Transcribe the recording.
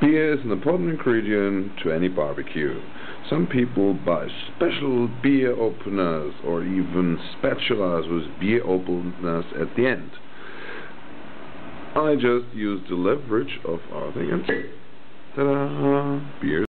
Beer is an important ingredient to any barbecue. Some people buy special beer openers or even spatulas with beer openers at the end. I just use the leverage of our thing and ta-da! Beer